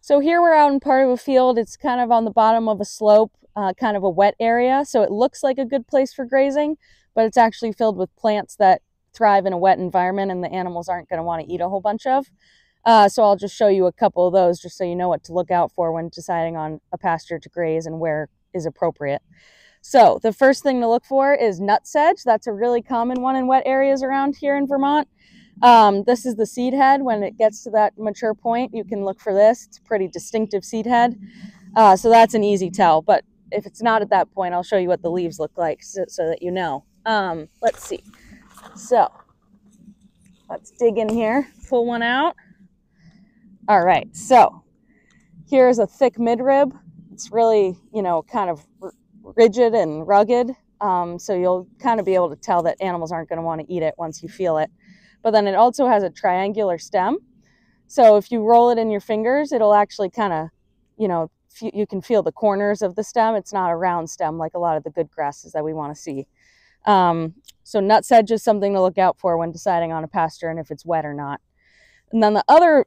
So here we're out in part of a field. It's kind of on the bottom of a slope, uh, kind of a wet area. So it looks like a good place for grazing, but it's actually filled with plants that thrive in a wet environment and the animals aren't going to want to eat a whole bunch of. Uh, so I'll just show you a couple of those just so you know what to look out for when deciding on a pasture to graze and where is appropriate. So the first thing to look for is nutsedge. That's a really common one in wet areas around here in Vermont. Um, this is the seed head. When it gets to that mature point, you can look for this. It's pretty distinctive seed head. Uh, so that's an easy tell. But if it's not at that point, I'll show you what the leaves look like so, so that you know. Um, let's see. So let's dig in here, pull one out. All right, so here's a thick midrib. It's really, you know, kind of rigid and rugged. Um, so you'll kind of be able to tell that animals aren't going to want to eat it once you feel it but then it also has a triangular stem. So if you roll it in your fingers, it'll actually kind of, you know, you can feel the corners of the stem. It's not a round stem like a lot of the good grasses that we want to see. Um, so nutsedge is something to look out for when deciding on a pasture and if it's wet or not. And then the other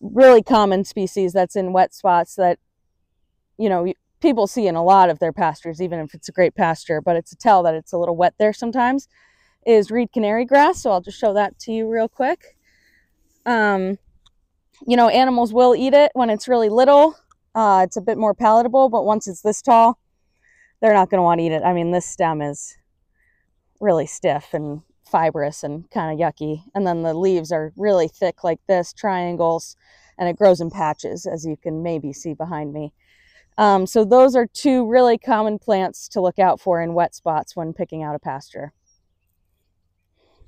really common species that's in wet spots that, you know, people see in a lot of their pastures, even if it's a great pasture, but it's a tell that it's a little wet there sometimes, is reed canary grass. So I'll just show that to you real quick. Um, you know, animals will eat it when it's really little. Uh, it's a bit more palatable, but once it's this tall, they're not going to want to eat it. I mean, this stem is really stiff and fibrous and kind of yucky. And then the leaves are really thick like this, triangles, and it grows in patches, as you can maybe see behind me. Um, so those are two really common plants to look out for in wet spots when picking out a pasture.